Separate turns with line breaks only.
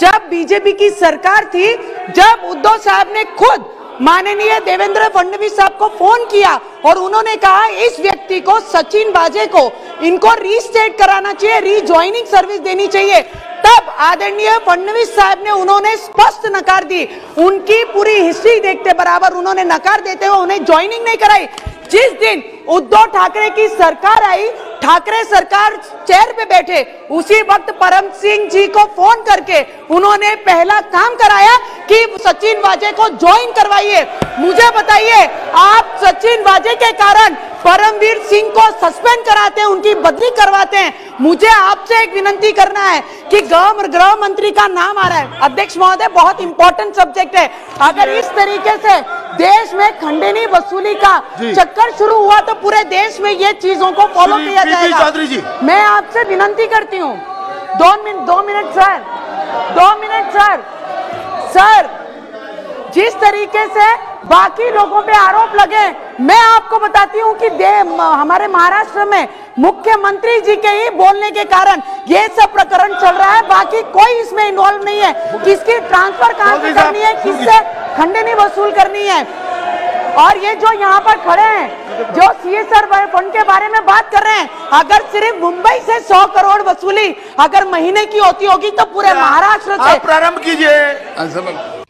जब बीजेपी की सरकार थी, जब उद्धव साहब ने खुद माननीय देवेंद्र फडणवीस साहब को फ़ोन किया और उन्होंने कहा, इस व्यक्ति को, सचिन बाजे को, इनको रीस्टेट कराना चाहिए रीज्वाइनिंग सर्विस देनी चाहिए। तब आदरणीय फडणवीस साहब ने उन्होंने स्पष्ट नकार दी। उनकी पूरी हिस्ट्री देखते बराबर उन्होंने नकार देते हुए उन्हें ज्वाइनिंग नहीं कराई। जिस दिन उद्धव ठाकरे की सरकार आई, ठाकरे सरकार चेयर पे बैठे, उसी वक्त परम सिंह जी को फ़ोन करके उन्होंने पहला काम कराया कि सचिन वाजे को ज्वाइन करवाइए। मुझे बताइए, आप सचिन वाजे के कारण परमवीर सिंह को सस्पेंड कराते हैं उनकी बदली करवाते हैं। मुझे आपसे एक विनंती करना है कि गृह मंत्री का नाम आ रहा है। अध्यक्ष महोदय बहुत इंपॉर्टेंट सब्जेक्ट है। अगर इस तरीके से देश में खंडनी वसूली का चक्कर शुरू हुआ तो पूरे देश में ये चीज़ों को फॉलो किया. जाएगा। मैं आपसे विनंती करती हूँ। दो मिनट दो मिनट सर दो मिनट सर सर जिस तरीके से बाकी लोगों पे आरोप लगे मैं आपको बताती हूँ कि दे हमारे महाराष्ट्र में मुख्यमंत्री जी के ही बोलने के कारण ये सब प्रकरण चल रहा है। बाकी कोई इसमें इन्वॉल्व नहीं है। किसकी ट्रांसफ़र कहाँ से करनी है किससे खंडनी वसूल करनी है? और ये जो यहाँ पर खड़े हैं जो सी सीएसआर फंड के बारे में बात कर रहे हैं अगर सिर्फ़ मुंबई से 100 करोड़ वसूली अगर महीने की होती होगी तो पूरे महाराष्ट्र से।
प्रारंभ कीजिए।